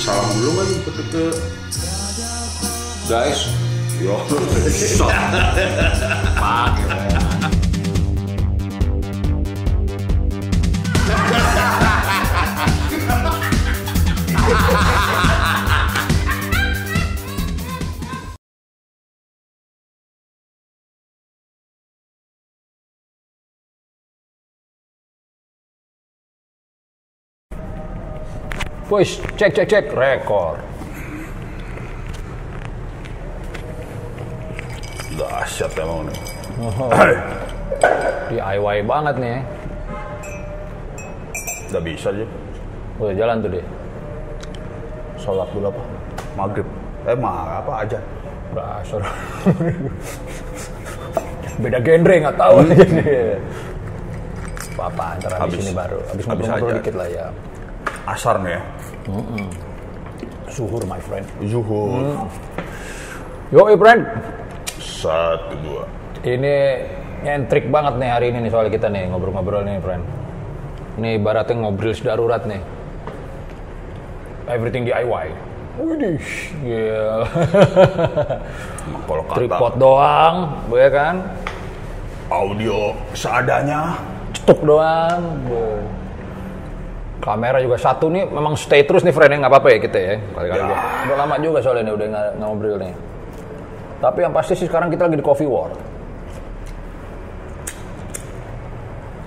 salam dulu kan ke, ke guys. Yo Boys, cek cek cek rekor. dahsyat emang nih DIY banget nih. ya. udah bisa aja Udah jalan tuh dia. sholat dulu apa maghrib eh mah apa aja Dasar. Beda genre nggak tahu Hmm. aja nih. Apa antara habis, Habis- ini baru. Habis habis ngobrol-ngobrol dikit lah ya. asar nih ya Suhur my friend. zuhur Yo, friend. satu dua Ini nyentrik banget nih hari ini nih soal kita nih ngobrol-ngobrol nih, friend. Ini ibaratnya ngobrol darurat nih. Everything DIY. Widih. Emang kalau kata Tripod doang, ya kan? audio seadanya Cetuk doang. Be. Kamera juga satu nih, memang stay terus nih, friend. ya. Nggak apa-apa ya kita ya. Kali-kali Ya. udah, lama juga soalnya nih, udah nggak nggak ngobrol nih. Tapi yang pasti sih sekarang kita lagi di coffee war.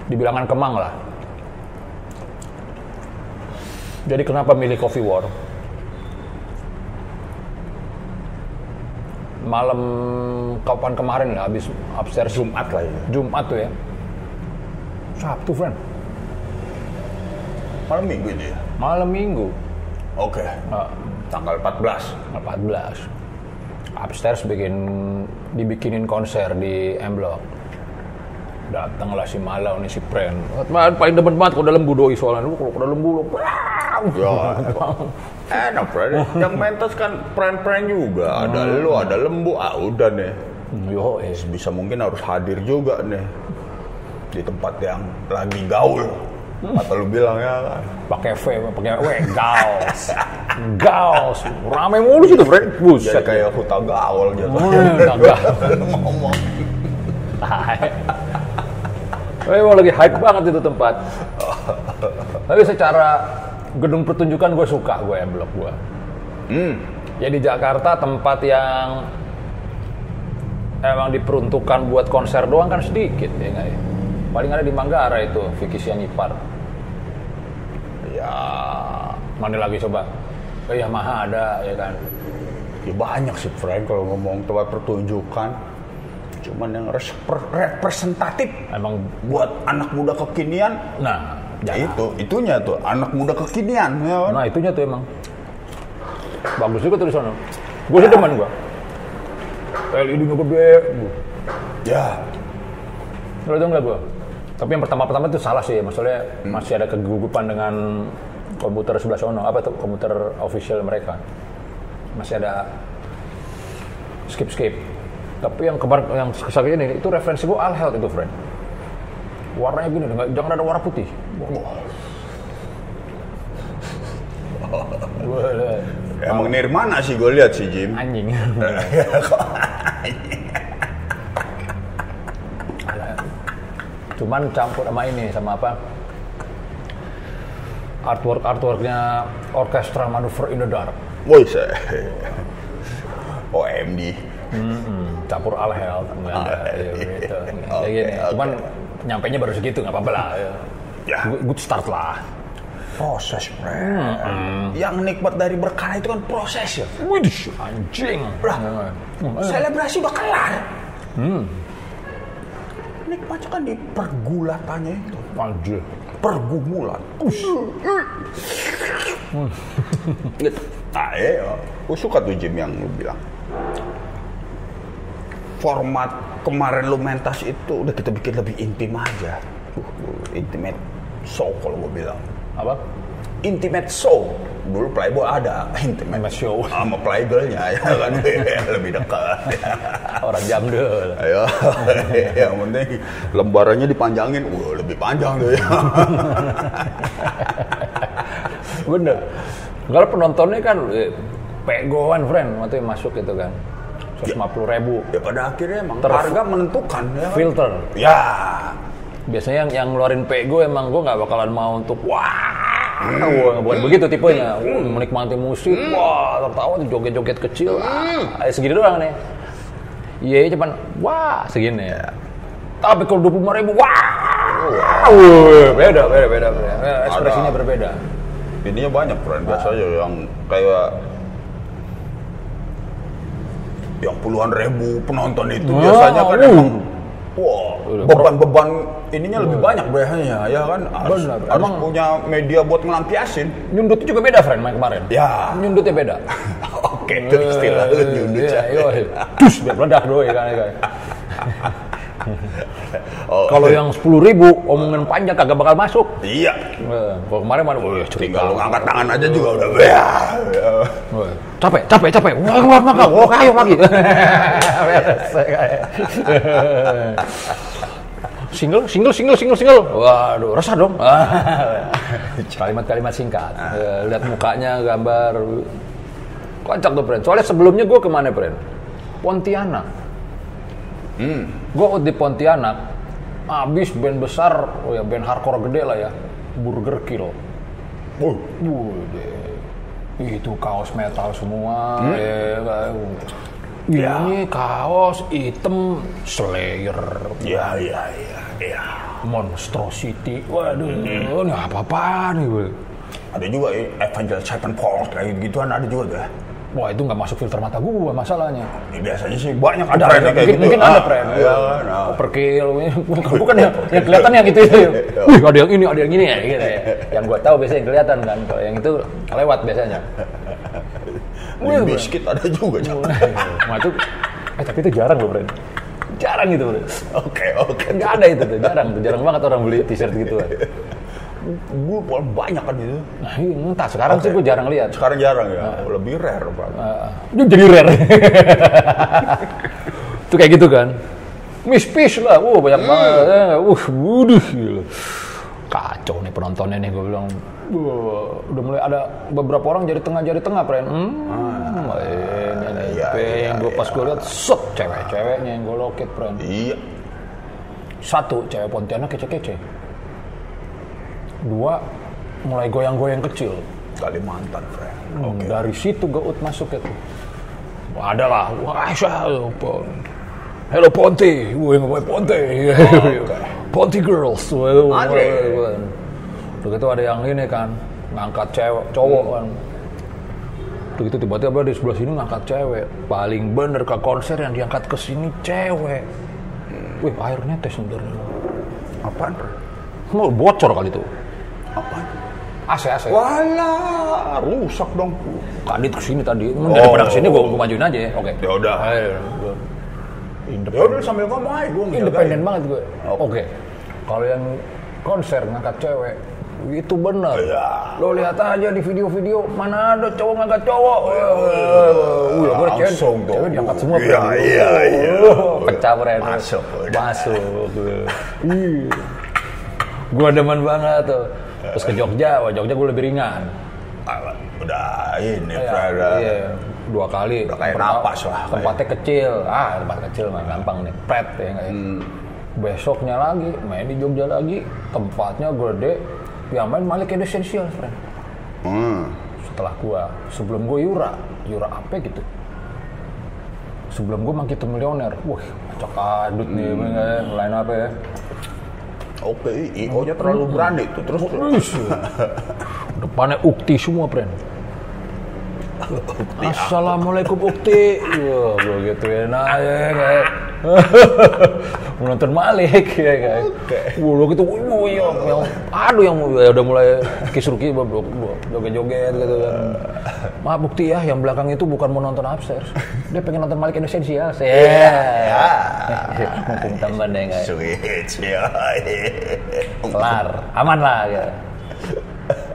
Di bilangan Kemang lah. Jadi kenapa milih coffee war? Malam kapan kemarin lah, habis upstairs Jumat lah ya Jumat tuh ya. Sabtu, friend. Malam minggu itu ya Malam minggu. oke Nah, tanggal 14 14. Upstairs bikin dibikinin konser di M Block. Datanglah si Malau nih si Pren. Man, paling demen banget kalau dalam budoi soalnya. Lu kalau dalam bulu. ya enak bro yang mentos kan pren-pren juga ada lu ada lembu ah udah nih Yo, eh. bisa mungkin harus hadir juga nih di tempat yang lagi gaul atau lu bilang ya kan pakai V, pakai W, gaus. gaus. Rame mulu situ, Fred. jadi Buset. kayak huta gaul gitu Hmm, gagah. ngomong Tapi emang lagi hype banget itu tempat. Tapi secara gedung pertunjukan gue suka gue blok gue. hmm Ya di Jakarta tempat yang emang diperuntukkan buat konser doang kan sedikit ya nggak ya. Paling ada di Manggarai itu Vicky Sianipar. Ya Mana lagi coba? Oh iya Maha ada ya kan. ya banyak sih Frank kalau ngomong tempat pertunjukan cuman yang representatif Emang buat anak muda kekinian nah ya itu itunya tuh anak muda kekinian ya kan? Nah itunya tuh emang bagus juga sana. Gue sih demen gue. LED-nya gede. ya Lo tau nggak gue? Tapi yang pertama-pertama itu salah sih, maksudnya masih ada kegugupan dengan komputer sebelah sono. Apa tuh komputer official mereka? Masih ada skip skip. Tapi yang kemarin yang sekali ini itu referensi gue All Health itu, friend. Warnanya gini, nggak- jangan ada warna putih. Wah, emang Nirmana sih gue lihat sih Jim anjing. Cuman campur sama ini sama apa? Artwork artworknya Orchestra Manuver in the Dark. Woi saya OMD Campur All Health. Nggak ada, ya, gitu. Oke, gini. oke. Cuman nyampe nya baru segitu nggak apa-apa lah. Ya. Ya. Good- start lah. proses friend yang nikmat dari berkah itu kan proses ya Widih, anjing. lah selebrasi udah kelar nikmatnya kan di pergulatannya itu. Anjir. pergumulan. Gitu nah iya gue suka tuh Jim yang lu bilang. Format kemarin lu mentas itu udah kita bikin lebih intim aja. Uh, intimate show kalau gue bilang. Apa? intimate show dulu playboy ada intimate Intimate show. sama playgirlnya ya kan lebih dekat Orang jam deh. ayo yang penting lembarannya dipanjangin wah lebih panjang tuh ya Bener. Kalau penontonnya kan eh, pegoan friend waktu yang masuk gitu kan. 150 ribu Ya pada akhirnya emang Ter- harga menentukan ya. filter. Ya. Biasanya yang, yang ngeluarin pego emang gue nggak bakalan mau untuk wah, wah bukan begitu tipenya. Wah, menikmati musik, wah tertawa joget-joget kecil, ah, segini doang nih. Iya cuman wah segini ya. Tapi kalau 25 ribu, wah, Wah, beda, beda, beda, beda. Ekspresinya Ada. berbeda. Ininya banyak friend biasanya yang kayak yang puluhan ribu penonton itu Wah, biasanya kan uh. emang wah Udah, beban-beban ininya lebih banyak biasanya ya kan harus, Benar, harus emang- punya media buat ngelampiasin Nyundutnya juga beda, friend, main kemarin. ya Nyundutnya beda. oke itu istilah lu nyundut Iya, ya. iya. Tus, biar meledak doi kan. Oh, Kalau yang 10 ribu, omongan panjang kagak bakal masuk. iya Eh, Kalau kemarin mana, cerita. tinggal lu ngangkat tangan aja juga udah ya, ya. Capek, capek, capek. Wah, wah, wah, wah, wah, ayo lagi. Single, single, single, single, single. Waduh, resah dong. Kalimat-kalimat singkat. Eh, Lihat mukanya, gambar. Kocak tuh, friend. Soalnya sebelumnya gue ke mana, friend? Pontianak. Hmm. Gue di Pontianak, abis band besar, oh ya band hardcore gede lah ya, Burger Kill. Uh, Bude. Itu kaos metal semua. Hmm? ya, kayak- Ya. Ini kaos hitam Slayer, ya ya ya ya Monstrosity. Waduh, ini apa-apaan nih ada juga eh, Avenged Sevenfold kayak gituan ada juga tuh ya. Wah itu nggak masuk filter mata gue masalahnya. Ya, biasanya sih banyak Ada, friend kayak mungkin, gitu. mungkin ada Ah, friend. Iya kan. ah. Overkill, bukan, bukan yang, yang kelihatan yang itu itu. Wih ada yang ini, ada yang ini ya. Gitu ya. Yang gue tahu biasanya yang kelihatan kan. Kalau yang itu lewat biasanya. Limp Bizkit ada juga. Nah itu, eh tapi itu jarang loh, Bren. Jarang gitu, Bren. Oke oke. Nggak ada itu tuh, jarang. tuh. Jarang banget orang beli t-shirt gitu. Gue banyak kan itu. Nah, iya, entah sekarang sih gue jarang lihat. Sekarang jarang ya. Lebih rare pak. Uh, jadi rare. itu kayak gitu kan. Miss Fish lah, wah banyak banget. Eh, Uh, wuduh, gila. Kacau nih penontonnya nih, gue bilang. Wah, udah mulai ada beberapa orang jadi tengah jadi tengah, friend. Hmm, ini nih, iya, iya, yang gue pas gue lihat, set cewek-ceweknya yang gue loket, friend. Iya. Satu, cewek Pontianak kece-kece. Dua, mulai goyang-goyang kecil. Kalimantan friend. Hmm, Dari situ Gaut masuk itu. Ada lah, wah? Hello Ponti, gue ngomong Ponti, Ponti Girls, wah, Ada. yang ini kan, ngangkat cewek, cowok kan. Udah gitu tiba-tiba di sebelah sini ngangkat cewek. Paling bener ke konser yang diangkat ke sini cewek. Wih airnya tes sebentar. Apaan? Mau bocor kali tuh. Apaan? AC AC. Walah, rusak dong. Kadit ke sini tadi, daripada ke sini gue gue majuin aja. Oke. Ya udah. Ya Independen. udah sambil ngomong aja gue Independen banget gue. Oke. Oke. Kalau yang konser ngangkat cewek itu bener. Iya. Lo lihat aja di video-video mana ada cowok ngangkat cowok. Wih, gue cewek, cewek diangkat semua. Iya, iya, iya. Pecah Bren. Masuk. Masuk. Iya. Gue demen banget tuh. Terus ke Jogja, wah Jogja gue lebih ringan. Ah, Udah ini udah. iya. dua kali. Udah kayak napas lah, Tempatnya kecil. Ah, tempat kecil mah gampang nih. Pret ya nggak ya. Hmm. Besoknya lagi main di Jogja lagi. Tempatnya gede. Yang main Malik Essential, friend. Hmm. Setelah gua, sebelum gua Yura, Yura apa gitu. Sebelum gua Mangkitu Milioner. Wah, acak adut nih, hmm. line apa ya. Oke, IO-nya terlalu berani tuh terus. Wih, Depannya ukti semua, friend. Assalamualaikum Ukti. Wah, gue gitu ya. Nah, ya kayak mau nonton Malik ya kayak. Wah, lo gitu, wih, yang, yang, aduh yang ya, udah mulai kisruki, joget-joget gitu kan. Maaf Bukti ya, yang belakang itu bukan mau nonton upstairs. Dia pengen nonton Malik Indonesia. Saya. Mumpung temen ya kayak. Sweet, ya. Kelar, aman lah ya.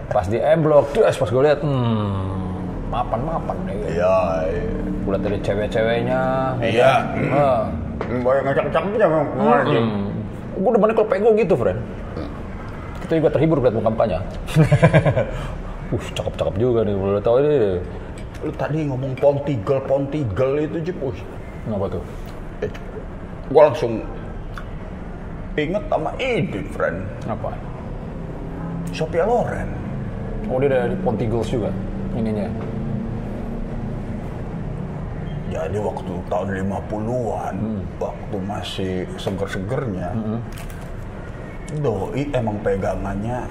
Pas di M Block, terus pas gue lihat, hmm, mapan-mapan deh. gitu. Iya. iya. Gue liat dari cewek-cewnya. Iya. Ah. Banyak ngacak-ngacaknya memang kemarin dia. Hmm. Gue udah banyak kalau pego gitu, friend. Kita juga terhibur lihat kampanye. Uh, cakep-cakep juga nih. Boleh tahu ini. Lu tadi ngomong Pontigel, Pontigel itu Jip. Wih, Kenapa tuh? eh, gua langsung inget sama ini, friend. Apa? Sophia Loren. Oh, dia dari Pontigels juga ininya. Jadi waktu tahun 50-an, waktu masih seger-segernya, Doi emang pegangannya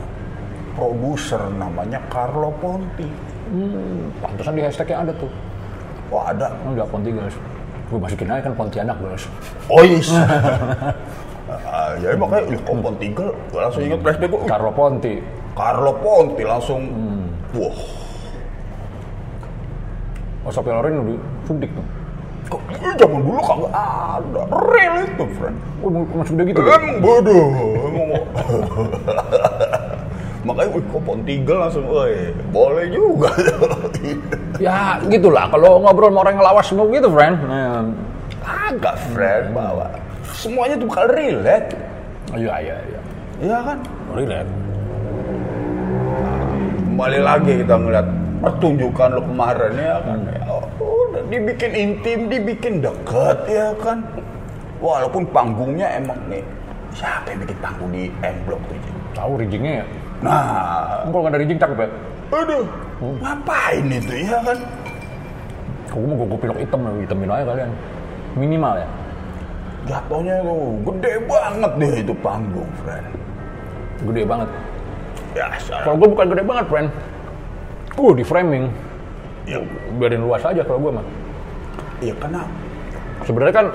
produser namanya Carlo Ponti. Hmm, pantesan di hashtagnya ada tuh. Wah ada. Enggak Pontigels. Gue masukin aja kan Pontianak bos. Oh yes. Ah, jadi makanya, ih, kok Pontigel? Gue langsung inget flashback gue, Carlo Ponti. Carlo Ponti langsung, wah, Oh, Sophia Loren suntik tuh. kok zaman dulu kagak ada. Real itu, friend. Oh, masuk udah gitu. Emang bodoh. Emang Makanya, kok Pontigel langsung, woi, boleh juga. Ya, gitulah. Kalau ngobrol sama orang yang lawas semua gitu, friend. Nah, Agak, friend, bawa. Semuanya tuh bakal relate. iya, iya, iya. Iya kan? Relate. Kembali lagi kita ngeliat pertunjukan lo kemarin ya kan. Ya, udah dibikin intim, dibikin deket ya kan. Walaupun panggungnya emang nih, siapa yang bikin panggung di M Block tuh? Tahu riggingnya ya? Nah, Kalau nggak ada rigging cakep ya? aduh, ngapain itu ya kan? Gue mau gue pilok hitam, hitamin aja kalian. Minimal ya. Jatuhnya tuh gede banget deh itu panggung, friend. Gede banget. Ya. Kalau gue bukan gede banget, friend. Gue di framing. Ya, Biarin luas aja kalau gue mah. ya kenapa? Sebenarnya kan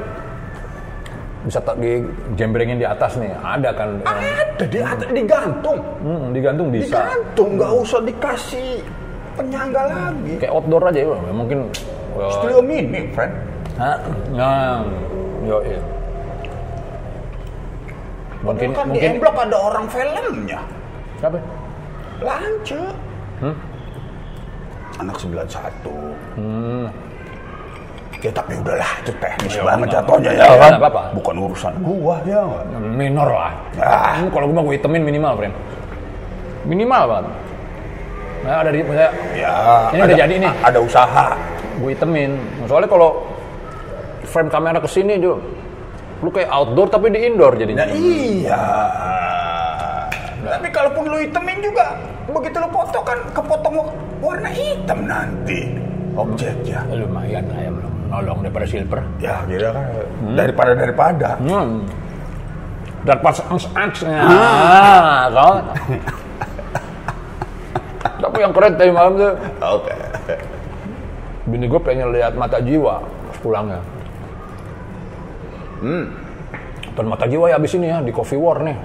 bisa tak di jembrengin di atas nih. Ada kan yang Ada di atas, digantung. hmm, digantung bisa. Digantung, nggak usah dikasih penyangga lagi. Kayak outdoor aja ya. Mungkin uh, Studio mini, friend. Hah? Nah, yo iya. Mungkin kan mungkin di M-Block ada orang filmnya. siapa? Lance. Hmm? Anak 91. Hmm. Ya tapi udahlah, itu teknis Ya, banget nggak- jatuhnya ya nggak kan. apa-apa. Bukan urusan gua ya. Minor lah. Ah. Hmm, kalau gue mah gue hitemin minimal, friend. Minimal banget. Nah, ada di saya Ya, Ini udah jadi nih. Ada usaha. gue hitemin. Soalnya kalau frame kamera ke sini juga lu kayak outdoor tapi di indoor jadinya. Nah iya. Tapi kalaupun lu hitemin juga, begitu lu foto kan kepotong warna hitam nanti objeknya. Ya, lumayan lah ya belum nolong daripada silver. Ya kira kan daripada daripada. Hmm. Dan pas aks-aksnya. Ah, kau. Tapi yang keren tadi malam tuh, Oke. bini gue pengen lihat mata jiwa pas pulangnya. Hmm. Dan mata jiwa ya abis ini ya di Coffee War nih.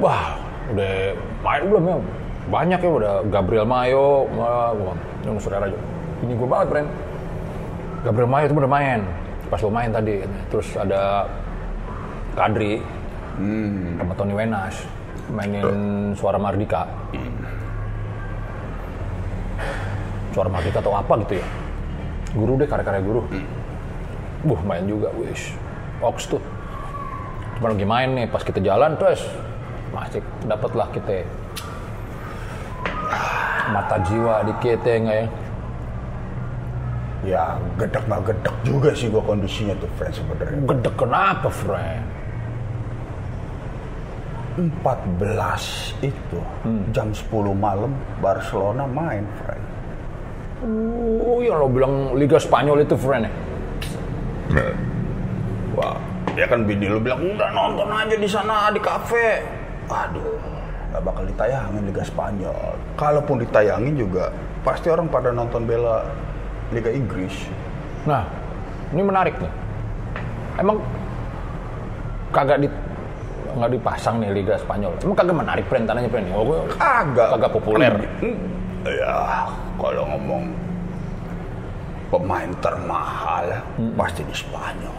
Wah, udah main belum ya? Banyak ya udah Gabriel Mayo, yang saudara aja. Ini gue banget, Bren. Gabriel Mayo itu udah main. Pas lo main tadi, terus ada Kadri sama Tony Wenas mainin Suara Mardika. Suara Mardika atau apa gitu ya? Guru deh, karya-karya guru. Buh, main juga, wish. Ox tuh. Cuma lagi main nih, pas kita jalan terus masih dapet lah kita mata jiwa dikit ya nggak ya? Ya gedek nggak gedek juga sih gua kondisinya tuh friend sebenarnya. Gede kenapa, friend? 14 itu jam 10 malam Barcelona main friend. Oh, yang lo bilang Liga Spanyol itu, friend ya? Wah, ya kan bini lu bilang udah nonton aja di sana di kafe. Aduh, nggak bakal ditayangin Liga Spanyol. Kalaupun ditayangin juga pasti orang pada nonton bela Liga Inggris. Nah, ini menarik nih. Emang kagak di nggak dipasang nih Liga Spanyol. Emang kagak menarik tanahnya friend? Oh, gue Kagak. Kagak populer. Hmm, Ya, kalau ngomong pemain termahal pasti di Spanyol.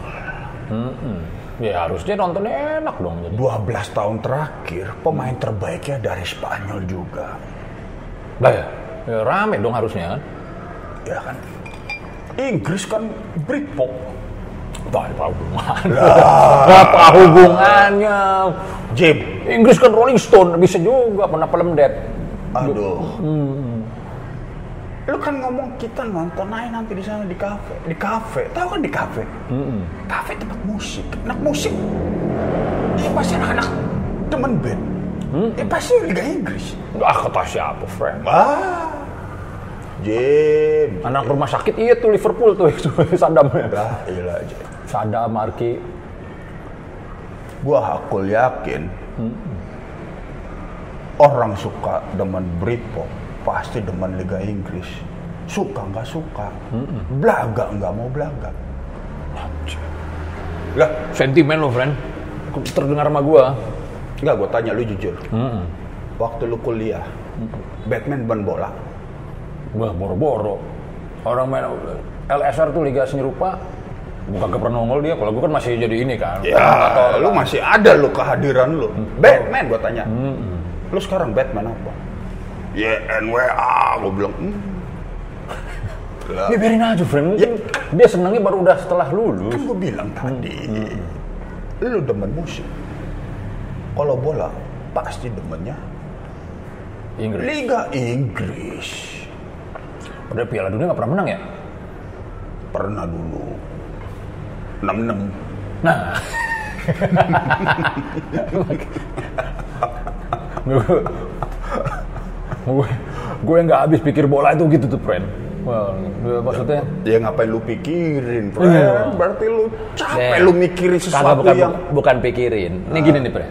Ya harusnya nontonnya enak dong jadi. 12 tahun terakhir pemain terbaiknya dari Spanyol juga. Lah ya, ya rame dong harusnya kan. Ya kan? Inggris kan Britpop. Bah, apa hubungannya? Apa hubungannya? Jim, Inggris kan Rolling Stone bisa juga pernah pelemdet. Aduh. Lu kan ngomong kita nonton aja nanti di sana di kafe. Di kafe, tahu kan di kafe? Kafe tempat musik. Anak musik. Ya pasti anak-anak temen band. Ya pasti Liga Inggris. Ah kata siapa, friend? Ah. Jim. Anak rumah sakit iya tuh Liverpool tuh Sadam. Lah, iya aja. Sadam, Marki. Gua hakul yakin orang suka demen Britpop pasti demen Liga Inggris. Suka nggak suka, belaga nggak mau belaga. Lah, Sentimen lo, friend. Terdengar sama gua. nggak gue tanya lu jujur. Waktu lu kuliah, Batman ban bola. Wah, boro-boro. Orang main LSR tuh Liga Seni Rupa, bukan ke pernah nongol dia. Kalau gue kan masih jadi ini kan. Ya, lu masih ada lu kehadiran lu. Batman gue tanya. Lu sekarang Batman apa? YNWA, gue bilang. Hmm. Ya biarin aja, friend. Mungkin dia senangnya baru udah setelah lulus. kan gue bilang tadi, lu demen musik. Kalau bola, pasti demennya Inggris. Liga Inggris. Udah Piala Dunia nggak pernah menang ya? Pernah dulu. 66. Nah. gue gue nggak habis pikir bola itu gitu tuh, friend. Well, maksudnya Ya ngapain lu pikirin, friend? Berarti lu capek Nih, lu mikirin kagak sesuatu bukan, yang... bukan pikirin. Ini gini nih, Bre.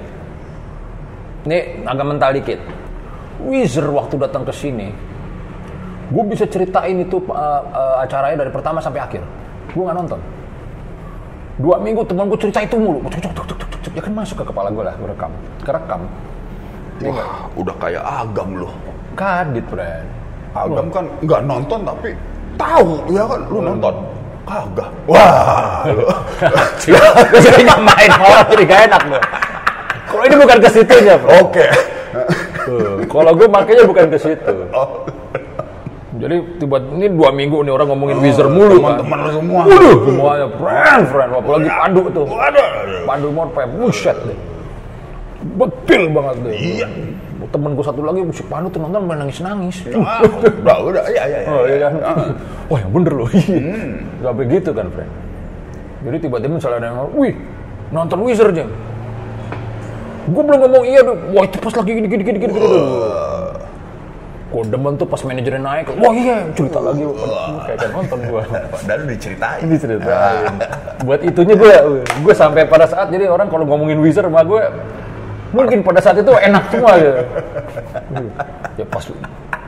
Ini agak mental dikit. Wizard waktu datang ke sini, gue bisa ceritain itu uh, uh, acaranya dari pertama sampai akhir. Gue nggak nonton. Dua minggu teman gue cerita itu mulu. Cuk, cuk, cuk, cuk, cuk, cuk. Ya kan masuk ke kepala gue lah, gue rekam. Kerekam. Wah, udah kayak agam lu. Kadit, Bre. Agam kan nggak nonton tapi tahu, ya kan? Lu nonton. Kagak. Wah, lu. jadi main malah jadi gak enak loh. Kalau ini bukan ke situnya, bro. Oke. Kalau gue makanya bukan ke situ. Jadi tiba ini dua minggu nih orang ngomongin Wizard mulu kan. Teman-teman lu semua. Waduh, semuanya friend, friend. Apalagi Pandu tuh. Waduh. Pandu Morpe, buset deh. Betil banget deh. Iya. Temen gue satu lagi musik Pandu tuh nonton main nangis-nangis. Ah, udah, udah, iya, iya, iya. Oh iya kan? Wah yang bener loh. Sampai gitu kan, friend. Jadi tiba-tiba misalnya ada yang ngomong, wih, nonton Wizard aja. Gue belum ngomong iya, tuh. wah itu pas lagi gini gini gini gini. gini. Gue demen tuh pas manajernya naik, wah iya cerita lagi. Kayak kan nonton gue. Padahal diceritain. Ini ceritain. Buat itunya gue, gue sampai pada saat jadi orang kalau ngomongin Wizard sama gue, mungkin pada saat itu enak semua gitu. Ya pas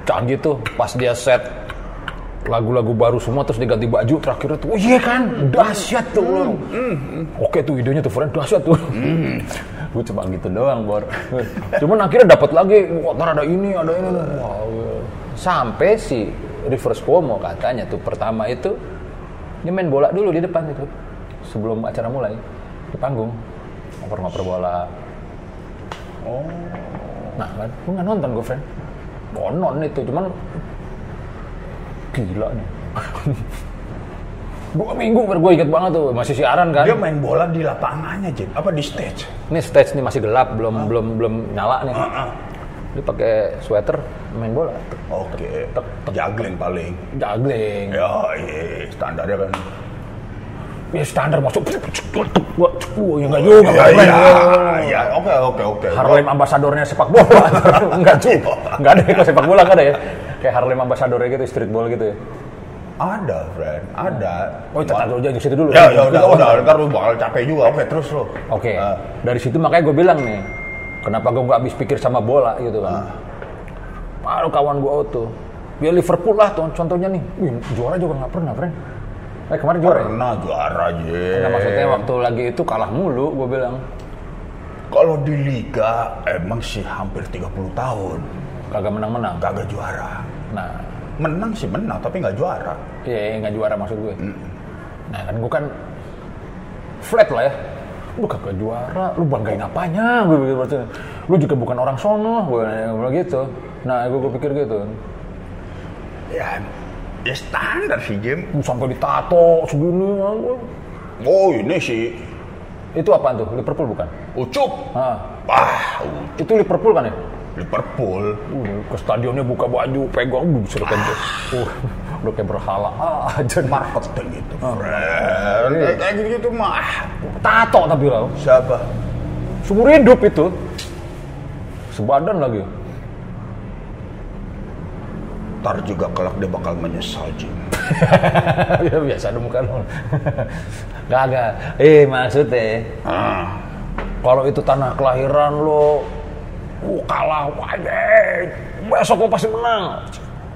canggih tuh, pas dia set lagu-lagu baru semua terus diganti baju terakhir tuh, oh iya kan, dahsyat tuh. Oke tuh idenya tuh friend dahsyat tuh. gue cuma gitu doang, Bor. Cuman akhirnya dapat lagi, wah ntar ada ini, ada ini. Wow. Sampai si Reverse Cuomo katanya tuh pertama itu dia main bola dulu di depan itu sebelum acara mulai di panggung ngoper-ngoper bola. Oh. Nah, kan, gue nggak nonton gue friend. Bonon itu, cuman gila nih. Dua minggu baru gue inget banget tuh, masih siaran kan. Dia main bola di lapangannya, Jim. Apa di stage? Ini stage nih masih gelap, belum belum belum nyala nih. Ah, Dia pakai sweater main bola, Oke. Juggling paling. juggling. Ya, iya, standarnya kan. Ya standar masuk. Wah, ya enggak juga. Iya, iya, iya. Oke, oke, oke. Harlem ambasadornya sepak bola. enggak juga. Enggak ada ya kalau sepak bola kan ada ya. Kayak Harlem ambasadornya gitu, streetball gitu ya. Ada, friend. Ada. Oh, kita dulu di situ dulu. Ya, ya udah, udah. Ntar lu bakal capek juga. Oke, terus lu. Oke, Ah. dari situ makanya gue bilang nih, kenapa gue nggak habis pikir sama bola gitu kan? Baru kawan gue tuh, ya Liverpool lah contohnya nih, Wih, juara juga nggak pernah, friend. Eh kemarin juara ya? Pernah juara. Nah, maksudnya waktu lagi itu kalah mulu, gue bilang. Kalau di Liga, emang sih hampir 30 tahun. Kagak menang-menang. Kagak juara. Nah, Menang sih menang, tapi nggak juara. iya nggak juara maksud gue. Nah kan gue kan flat lah ya. Lu kagak juara, lu banggain apanya? Gue pikir berarti. Lu juga bukan orang sono, gue bilang gitu. Nah, gue, gue pikir gitu. Ya, ya standar sih, Jim. Sampai ditato segini. gue. Oh, ini sih Itu apaan tuh? Liverpool bukan? Ucup. Ah, Wah, Itu Liverpool kan ya? Liverpool. Uh, ke stadionnya buka baju, pegang, uh, sudah kayak, uh, udah kayak berhala aja. Marketing itu. Oh. Friend. Iya. Kayak gitu mah. ah, Tato tapi lah, Siapa? seumur hidup itu. Sebadan lagi. Ntar juga kelak dia bakal menyesal, Jim. ya biasa dong kan. Kagak. Eh maksudnya, Ah, kalau itu tanah kelahiran lo, uh, kalah, waduh, besok lo pasti menang.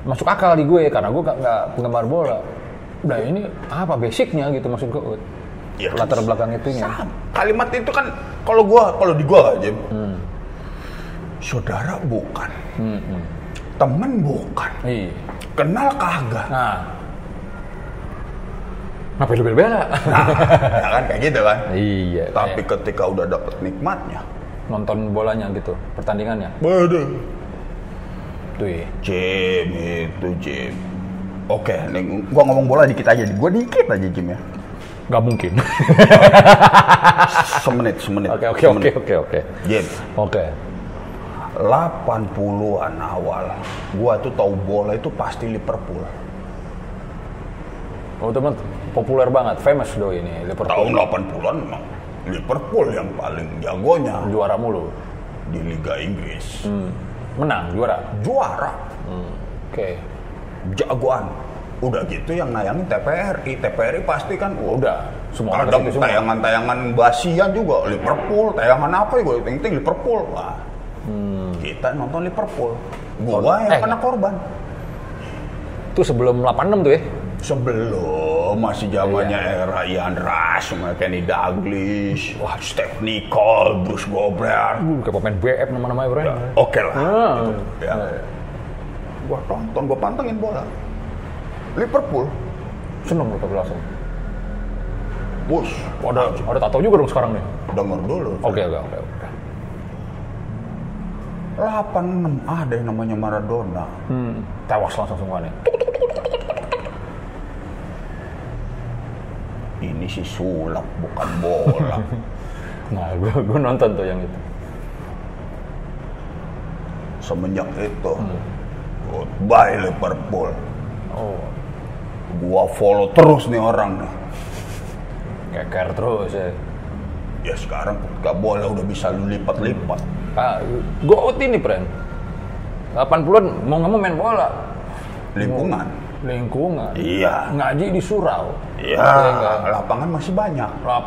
Masuk akal di gue karena gue gak, gak penggemar bola. Udah ini apa basicnya gitu maksud gue. Ya, Latar belakang itunya. sama. Kalimat itu kan kalau gua kalau di gua Jim. Hmm. Saudara bukan. Temen bukan. Iya. Kenal kagak. Nah. Ngapain lu bela-bela? Nah, ya kan kayak gitu kan. iya. Tapi kayak ketika udah dapet nikmatnya, nonton bolanya gitu, pertandingannya. Waduh. Tuh iya. Jim itu Jim. Oke, nih gua ngomong bola dikit aja. Gua dikit aja Jim ya. Gak mungkin. Semenit, semenit. Oke oke oke oke oke. Jim, Oke. 80-an awal, gua tuh tahu bola itu pasti Liverpool. Oh teman populer banget, famous do ini Liverpool. Tahun 80-an memang Liverpool yang paling jagonya Juara mulu. di Liga Inggris. Hmm. Menang juara. Juara, Oke. jagoan. Udah gitu yang nayangin TPRI. TPRI pasti kan wah, Udah. Semua Kadang tayangan-tayangan basian juga Liverpool, tayangan apa ya gue penting Liverpool. Wah. Kita nonton Liverpool. Gua yang Hmm. Eh, kena korban. Itu sebelum 86 tuh ya. Sebelum masih zamannya Iya. era Ian Rush, sama Kenny Douglas, wah Steph Nicole, Bruce Gobert. Uh, kayak pemain BF nama-namanya bro. Ya, Oke lah. Ah. gitu. Ya. Gua tonton, gua pantengin bola. Liverpool, Seneng tapi langsung. bus. Oh, ada, ada tato juga dong sekarang nih. Denger dulu. Oke oke oke. Oke. 86 ada yang namanya Maradona. Hmm, tewas langsung semua nih. Ini sih sulap bukan bola. Nah, gue gue nonton tuh yang itu. Semenjak itu, Hmm. goodbye Liverpool. Oh, Gua follow terus nih orang nih. keker terus ya. Ya sekarang ketika bola udah bisa lu lipat-lipat. Ah, gue out ini, Pren. 80-an mau nggak mau main bola. Lingkungan. Lingkungan. Iya. Ngaji di surau. Ya, Iya nggak? lapangan masih banyak. Lap.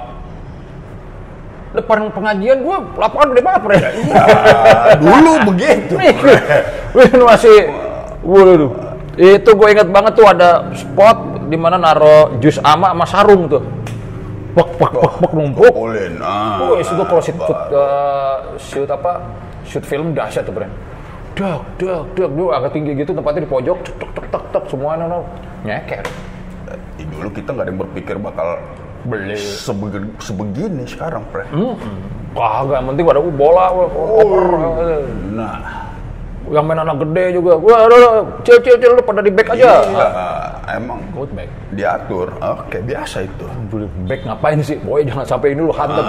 Depan pengajian gue lapangan gede banget, Pren. Ya, dulu begitu. Wih, masih, waduh. Itu gue inget banget tuh ada spot di mana naro jus ama sama sarung tuh. Pek, pek, pek, pek, numpuk. Olin. Ah, Oh, itu gue kalau shoot, shoot, eh, shoot apa, shoot film dahsyat tuh, Bren. Dak, dak, dak, dia agak tinggi gitu, tempatnya di pojok, tek, tek, tek, tek, tek, semuanya no, nyeker. Eh, dulu kita nggak ada yang berpikir bakal Beli. sebegini, sebegini sekarang, Pre. Kagak, yang penting pada uh, bola, oper. Nah, yang main anak gede juga. Wah, udah, cil, cil, cil, lu pada di back aja. iya, emang Good back. diatur. Oke, biasa itu. Dulu back ngapain sih? Boy jangan sampai ini lu hantem.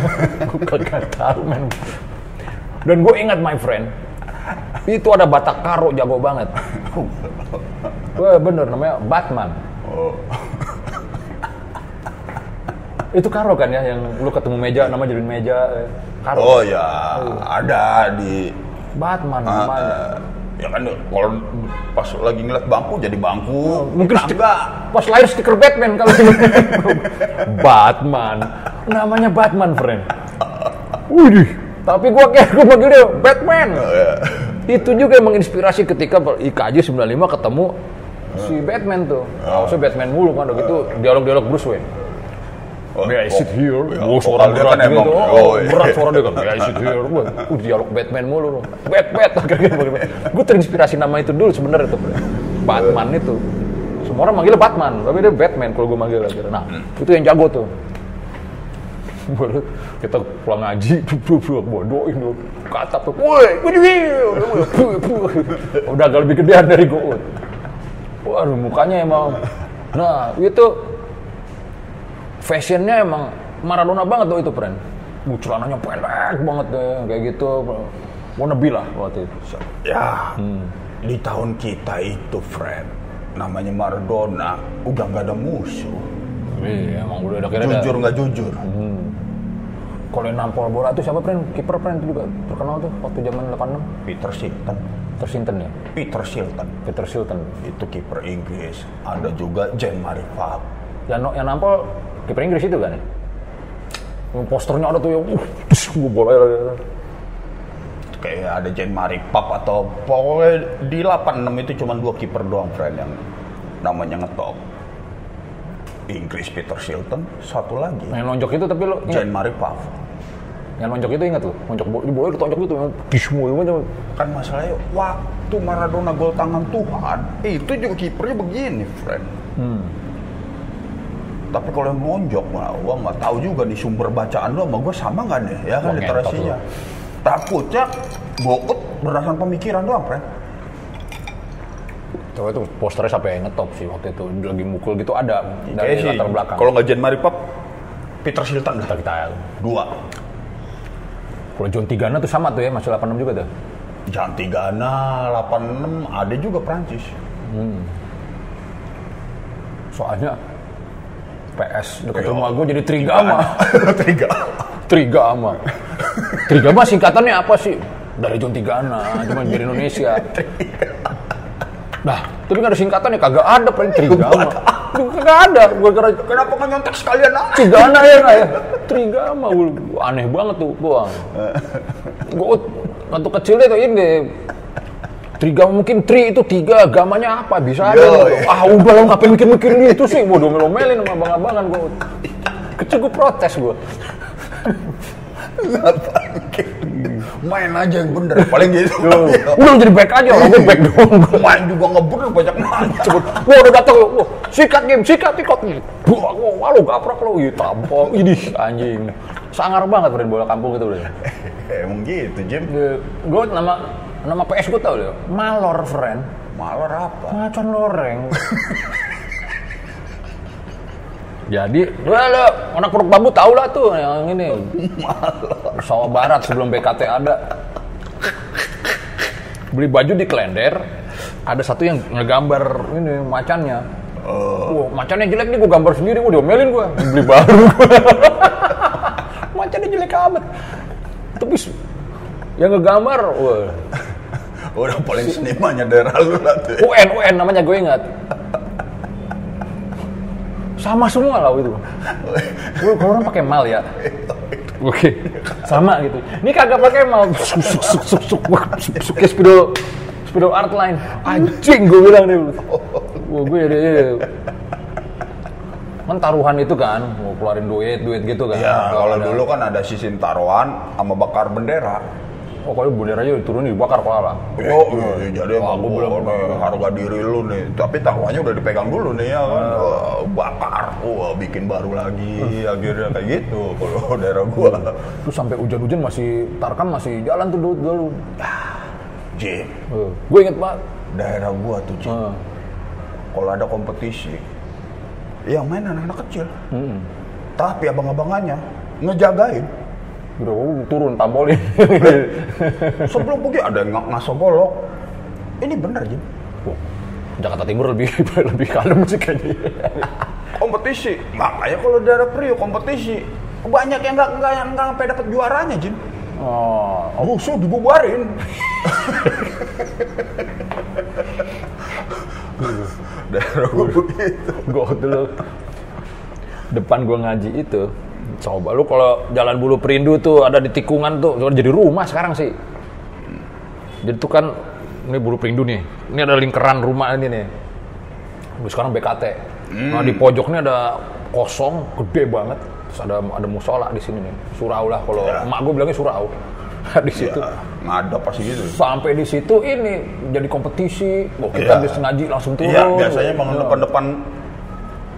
gue kagak tahu men. Dan gue ingat my friend, itu ada Batak Karo jago banget. Wah bener namanya Batman. Oh, Itu Karo kan ya yang lu ketemu meja nama jadi meja eh, Karo. oh ya, ada di Batman Ah, namanya. eh, ya kan kalau pas lagi ngeliat bangku jadi bangku. Mungkin Kita stik- enggak. pas lahir stiker Batman kalau Batman. Namanya Batman, friend. Wih, tapi gua kayak gua panggil dia Batman. Iya. Itu juga yang menginspirasi ketika IKJ 95 ketemu si Batman tuh. Harusnya Batman mulu kan udah gitu dialog-dialog Bruce Wayne. Oh, May I sit here? ya, vokal suara berat gitu. oh, berat suara dia kan. May I sit here? Gua, uh, dialog Batman mulu. loh. Bat, bat. Gue terinspirasi nama itu dulu sebenarnya tuh. Batman itu. Semua orang manggilnya Batman, tapi dia Batman kalau gue manggil akhirnya. Nah, itu yang jago tuh. Baru kita pulang ngaji, bodohin dulu. Kata tuh, woi, gue Udah agak lebih gedean dari gue. Waduh, mukanya emang. Nah, itu fashionnya emang Maradona banget tuh itu, friend. uh, celananya pendek banget deh, kayak gitu. Wannabe lah waktu itu. Ya, di tahun kita itu, friend, namanya Maradona, udah nggak ada musuh. Iya, emang udah ada kira. Jujur nggak jujur? Kalau yang nampol bola tuh siapa friend? Kiper friend itu juga terkenal tuh waktu zaman 86. Peter Shilton. Tersinten ya, Peter Shilton. Peter Shilton. Itu kiper Inggris. Ada juga Jean-Marie Pfaff. Yang, no- yang nampol kiper Inggris itu kan? Yang posternya ada tuh yang, uh, bola Kayak ada Jean-Marie Pfaff atau pokoknya di 86 itu cuma dua kiper doang, friend, yang namanya ngetop. Inggris Peter Shilton, satu lagi Yang lonjok itu tapi lo ingat, Jean-Marie Pfaff. yang lonjok itu ingat lo, lonjok bola, di bola ditonjok gitu, yang bismu itu macam Kan masalahnya waktu Maradona gol tangan Tuhan, itu juga kipernya begini, friend. Hmm. Tapi kalau yang lonjok, nah, gua nggak tahu juga nih sumber bacaan lo sama gua sama nggak nih, ya kan Wah, literasinya. Takutnya gout berdasarkan pemikiran doang, friend. Coba itu posternya sampai ngetop sih waktu itu lagi mukul gitu ada Kayaknya dari sih, latar belakang. Kalau nggak Jean-Marie Pfaff, Peter Shilton kita kita Dua. kalau John Tigana tuh sama tuh ya masih 86 juga tuh. Jangan Tigana, 86, ada juga Prancis. Soalnya PS dekat rumah gue jadi Trigama. Tiga. Trigama. Trigama singkatannya apa sih? Dari John Tigana, cuma dari Indonesia. Nah, tapi nggak ada singkatannya, kagak ada paling Trigama. Itu Kagak ada, gue kira Kenapa nggak nyontek sekalian aja? Trigana ya nggak ya? Trigama, aneh banget tuh, gua. Gua waktu kecilnya tuh ini Trigama mungkin tri itu tiga, gamanya apa? Bisa. Yo, gua. iya. Ah udah lo ngapain mikir-mikir gitu sih? Gua domel-domelin sama abang-abangan gua. Kecil gua protes gua. Main aja yang bener. Paling gitu. Udah jadi back aja, orang gua back doang. gua. Main juga nggak bener banyak nanya. Cepet. Wah udah datang, wah sikat game, sikat ikut nih. Wah, lu gaprak lu, iya tampol, ini anjing. Sangar banget main bola kampung itu udah. Emang gitu, Jim. Gue nama nama PS gue tau deh, Malor friend, Malor apa? macan loreng. Jadi, lo anak produk bambu tau lah tuh yang ini. Sawah Barat sebelum BKT ada. Beli baju di Klender, ada satu yang ngegambar ini macannya. Wah, macannya jelek nih, gue gambar sendiri, gue diomelin gue. Beli baru gue. macannya jelek amat. Tapi yang ngegambar, wah, Udah paling senimannya daerah lu lah tuh. UN, UN namanya gue ingat. Sama semua lah itu. Gue kalau orang pakai mal ya. Oke, sama gitu. Ini kagak pakai mal. Suk suk suk suk suk suk suk spidol spidol art line. Anjing gue bilang deh. Wah, gue ya, ya. Kan taruhan itu kan, mau keluarin duit, duit gitu kan. Ya, kalau dulu kan ada sistem taruhan sama bakar bendera. Oh, kalau bendera aja diturunin dibakar kepala. Oh, iya, jadi Wah, emang gua belum- nih, harga diri lu nih. Tapi taruhannya udah dipegang dulu nih ya kan. Ah. Wah, bakar, wah bikin baru lagi. Akhirnya kayak gitu kalau daerah gua. Terus sampai hujan-hujan masih Tarkam masih jalan tuh dulu. dulu. Jim, Gue inget banget. daerah gua tuh Jim. Eh, Kalau ada kompetisi, yang main anak-anak kecil. hmm. Tapi abang-abangannya ngejagain. Udah gua turun tambolin. Sebelum pergi ada yang ng- ngaso golok. Ini bener Jim. Wah, Jakarta Timur lebih lebih kalem sih kayaknya. Kompetisi. Makanya kalau daerah Priok kompetisi banyak yang nggak nggak nggak sampai dapat juaranya Jim. Oh, Musuh dibubarin. daerah gue begitu. gue dulu depan gua ngaji itu. Coba lu kalau jalan bulu perindu tuh ada di tikungan tuh, jadi rumah sekarang sih. Jadi tuh kan ini bulu perindu nih. Ini ada lingkaran rumah ini nih. Sekarang BKT. Nah di pojoknya ada kosong, gede banget. Terus ada ada musola di sini nih. Surau lah kalau Ya. emak gue bilangnya surau. di situ. Ya, ngadap pasti gitu. Sampai di situ ini jadi kompetisi. Wah, kita Iya. habis ngaji langsung turun. Iya, biasanya emang Ya.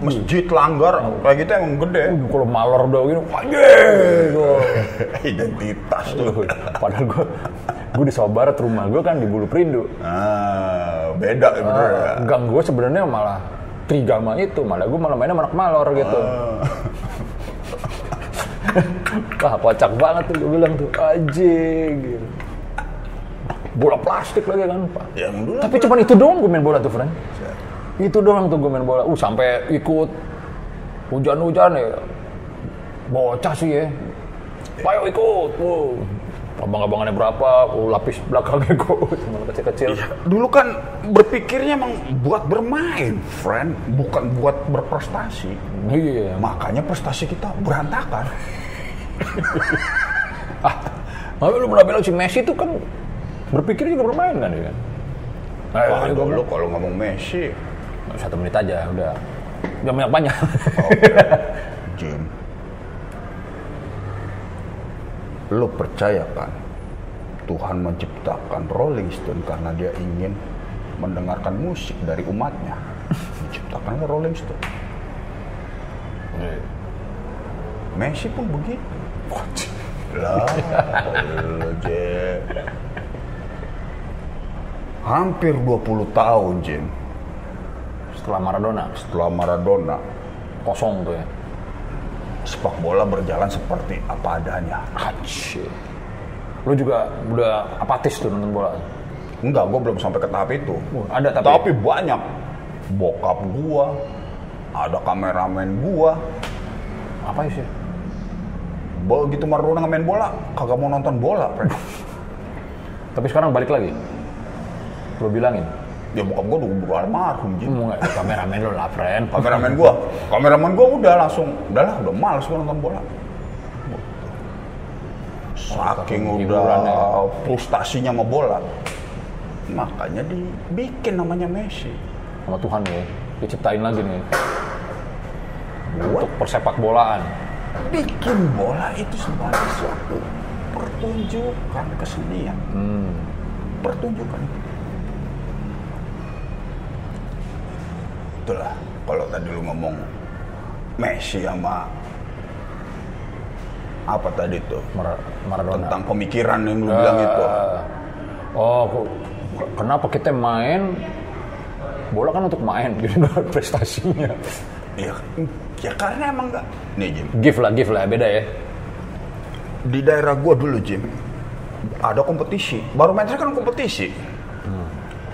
Masjid langgar kayak gitu emang gede. Uh, kalau malor udah gini, anjing. Identitas tuh. Padahal gue gue di Sawah Barat rumah gue kan di Bulu Perindu. Ah, beda ya bener ya. Gang gue sebenarnya malah Trigama itu, malah gue malah mainnya anak malor gitu. Ah. Wah kocak banget tuh gue bilang tuh anjing gitu. Bola plastik lagi kan Pak. Ya, yang Tapi cuman itu doang gue main bola tuh friend. Itu doang tuh gue main bola. Uh sampai ikut hujan-hujan ya. Bocah sih ya. Ayo ikut. Wow. Abang-abangannya berapa? Oh, lapis belakangnya gue cuma kecil-kecil. dulu kan berpikirnya emang buat bermain, friend, bukan buat berprestasi. Iya. Makanya prestasi kita berantakan. Ah, tapi lu pernah bilang si Messi itu kan berpikir juga bermain kan kan? Nah, Wah, dulu kalau ngomong Messi, satu menit aja udah. Jangan banyak banyak. Jim. Lo percaya kan Tuhan menciptakan Rolling Stone karena dia ingin mendengarkan musik dari umatnya. Menciptakannya Rolling Stone. Messi pun begitu. Lah. Hampir 20 tahun, Jim. Setelah Maradona Setelah Maradona, kosong tuh ya. sepak bola berjalan seperti apa adanya. Acih. Lu juga udah apatis tuh nonton bola. Enggak, gue belum sampai ke tahap itu. Oh, ada tapi- tapi banyak. Bokap gua, ada kameramen gua. Apa sih? Begitu Maradona main bola, kagak mau nonton bola. Tapi sekarang balik lagi. Lu bilangin. Ya bokap gua udah udah almarhum. Mau nggak kameramen lu lah, friend. Kameramen gua, kameramen gua udah langsung, udahlah, udah males gua nonton bola. Saking udah Hiburannya. frustasinya sama bola. Makanya dibikin namanya Messi. Sama Tuhan ya. Diciptain lagi nih. Untuk persepak bolaan. bikin bola itu sebagai suatu pertunjukan kesenian. Pertunjukan. Itulah kalau tadi lu ngomong Messi sama apa tadi tuh Mar- Maradona. tentang pemikiran yang lu bilang itu. Ah. Oh, kenapa kita main bola kan untuk main gitu prestasinya. Ya, ya karena emang enggak. Nih Jim, Give lah, give lah, beda ya. di daerah gua dulu Jim ada kompetisi barometer kan kompetisi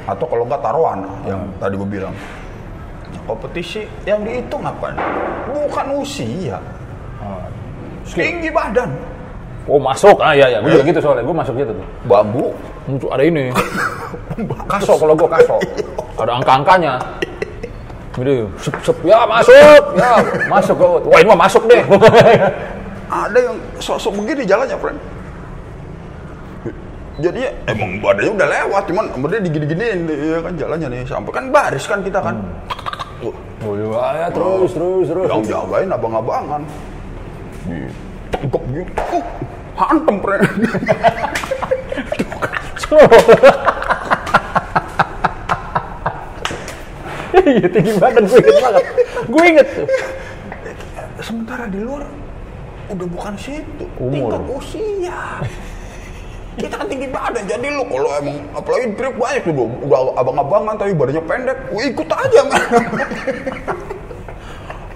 atau kalau nggak taruhan yang tadi gue bilang kompetisi yang dihitung apa? Bukan usia. Tinggi badan. Oh masuk, ah iya iya, gue juga gitu soalnya, gue masuk gitu tuh. bambu. Muncul ada ini, kaso kalau gue kaso, ada angka-angkanya. Gitu, sep sep, ya masuk, ya masuk gue. Wah ini mah masuk deh. ada yang sosok begini jalannya friend. Jadi ya, emang badannya udah lewat cuman dia digini-giniin. Ya kan jalannya nih. Sampai kan baris kan kita kan. Tuh, oh iya, ya, terus terus terus. yang jagain abang-abangan ditangkep gitu uh, hantem friend Iya tinggi badan gue inget banget. Gue inget tuh. sementara di luar udah bukan situ Umur. tingkat usia kita kan tinggi badan jadi lu kalau emang apalagi trip banyak tuh udah abang-abangan tapi badannya pendek gua ikut aja man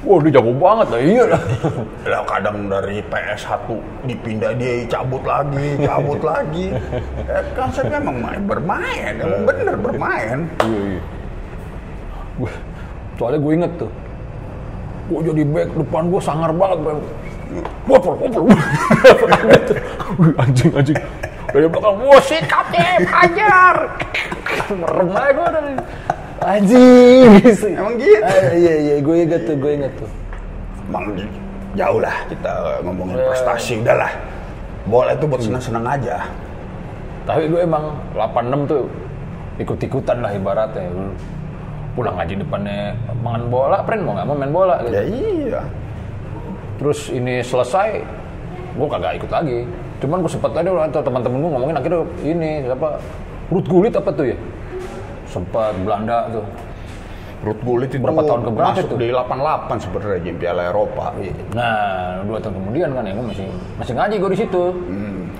Wah dia jago banget lah, iya lah. lah kadang dari PS1 dipindah dia cabut lagi cabut lagi eh, konsepnya emang main bermain emang bener bermain Iya, iya. Gue, soalnya gue inget tuh. Gue jadi back depan gue sangar banget. Bang. Wopol, wopol. Wih, anjing, anjing. Dari belakang, wah sikat ya, hajar. Merem aja gue dari. Anjing. Emang gitu? Ah, iya, iya, gue inget tuh, gue inget tuh. emang jauh lah kita ngomongin Ya. prestasi udah lah bola itu buat senang-senang aja Tapi gue emang 86 tuh ikut-ikutan lah ibaratnya. Pulang ngaji depannya main bola, friend mau nggak mau main bola gitu. ya iya Terus ini selesai, gue kagak ikut lagi. Cuman gue sempet tadi atau teman-teman gue ngomongin akhirnya ini siapa Ruth Gullit apa tuh ya? Sempat Belanda tuh. Ruth Gullit itu Berapa tahun keberapa masuk itu? di 88 sebenarnya di Piala Eropa. Nah dua tahun kemudian kan ya gue masih masih ngaji gue di situ.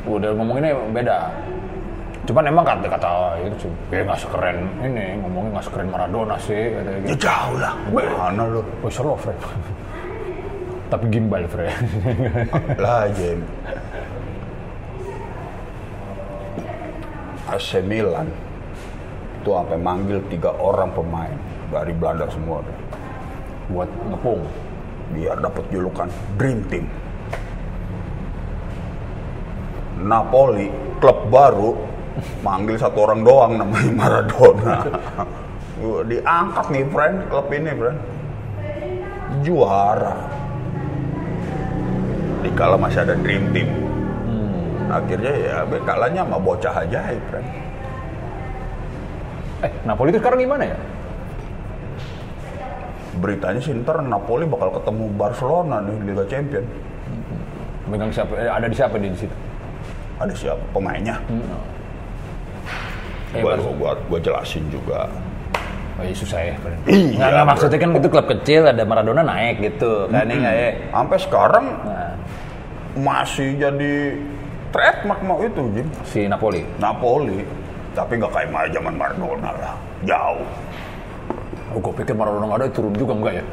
Udah ngomonginnya beda. Cuman emang kata kata itu sih, ya nggak sekeren ini ngomongin nggak sekeren Maradona sih. Kata Ya gitu. jauh lah. Mana lu? Oh, slow, Fred. Tapi gimbal, Fred. Lah, Jem. AC Milan itu sampai manggil tiga orang pemain dari Belanda semua Buat ngepung. biar dapat julukan Dream Team. Napoli klub baru manggil satu orang doang namanya Maradona. Diangkat nih friend klub ini friend. Juara. Dikala masih ada Dream Team. Akhirnya ya kalahnya sama bocah ajaib friend. Eh, Napoli itu sekarang gimana ya? Beritanya sih ntar Napoli bakal ketemu Barcelona nih Liga Champion. Megang siapa? eh, ada di siapa di situ? Ada siapa pemainnya? Eh, Gua, gua, gua jelasin juga. Oh, iya, susah ya. Iya, Nggak, nggak, maksudnya kan itu klub kecil ada Maradona naik gitu. Kan ini nggak ya? Sampai sekarang Nah, masih jadi trademark mau itu Jim. si Napoli. Napoli. Tapi nggak kayak ma- zaman Maradona lah. Jauh. Oh, gue pikir Maradona nggak ada turun juga enggak ya?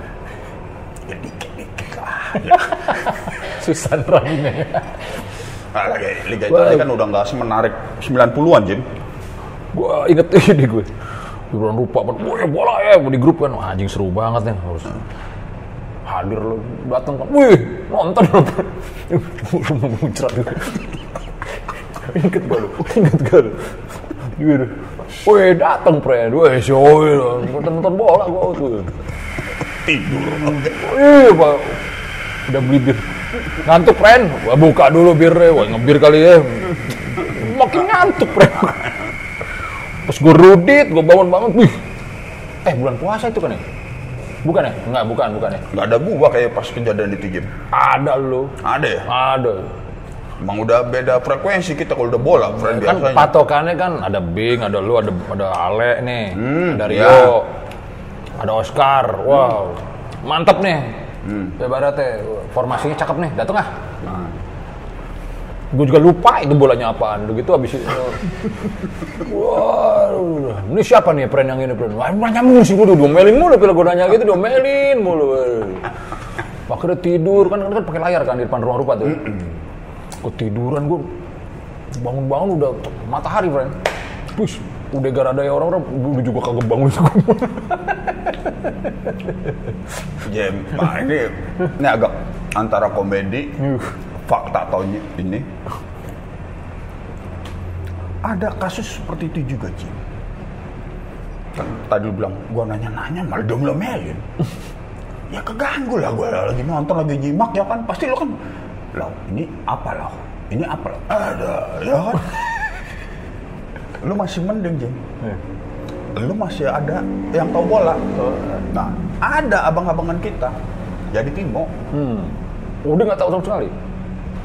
Ya dikit-dikit lah. Ya. Susah nerangnya. Nah, lagi Liga Italia kan udah nggak semenarik 90-an Jim. gue inget ini gue. Bulan lupa, wah bola ya di grup kan, Wah, anjing seru banget nih harus hadir lo datang kan, wih nonton lo, muncrat Ingat gak lu? Ingat gak lu? Gitu. Wih datang friend, wih show lo, nonton bola gue tuh. Tidur. Wih pak, udah beli bir, ngantuk friend, gua buka dulu birnya, wah ngebir kali ya. Makin ngantuk friend. Pas gue rudit, gue bangun-bangun, wih. Eh bulan puasa itu kan ya? Bukan ya? Enggak, bukan, bukan ya. Nggak ada gua kayak pas kejadian itu Jim. Ada lo. Ada ya? Ada. Emang udah beda frekuensi kita kalau udah bola, friend Kan biasanya. patokannya kan ada Bing, ada lu, ada ada Ale nih, Hmm, ada ya. Rio, ada Oscar. Wow, mantep nih. Hmm. Ibaratnya formasinya cakep nih, dateng ah. Nah, Gue juga lupa itu bolanya apaan. Begitu habis itu. Wah, ini siapa nih pren yang ini pren? Wah, nanya mulu sih gue domelin mulu kalau gue nanya gitu domelin mulu. Akhirnya tidur kan kan pakai layar kan di depan ruang rupa tuh. Ketiduran gue bangun-bangun udah matahari pren. Terus udah gara ada orang-orang gue juga kagak bangun Jim, nah ini ini agak antara komedi, fakta atau ny- ini. Ada kasus seperti itu juga, Jim. Kan tadi lu bilang, gua nanya-nanya malah domelin. ya keganggu lah gua lagi nonton lagi nyimak ya kan pasti lo kan lah ini apa lah ini apa lah ada ya kan lu masih mending Jim lu masih ada yang tahu bola. Nah, ada abang-abangan kita jadi Timo Hmm. Udah nggak tahu sama sekali.